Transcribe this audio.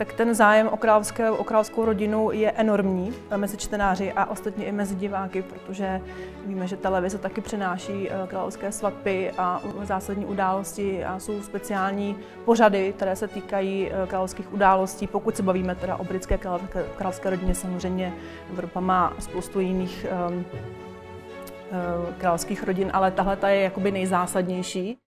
tak ten zájem o, královské, o královskou rodinu je enormní eh, mezi čtenáři a ostatně i mezi diváky, protože víme, že televize taky přináší eh, královské svatby a zásadní události a jsou speciální pořady, které se týkají eh, královských událostí. Pokud se bavíme teda o britské královské rodině, samozřejmě Evropa má spoustu jiných um, královských rodin, ale tahle ta je jakoby nejzásadnější.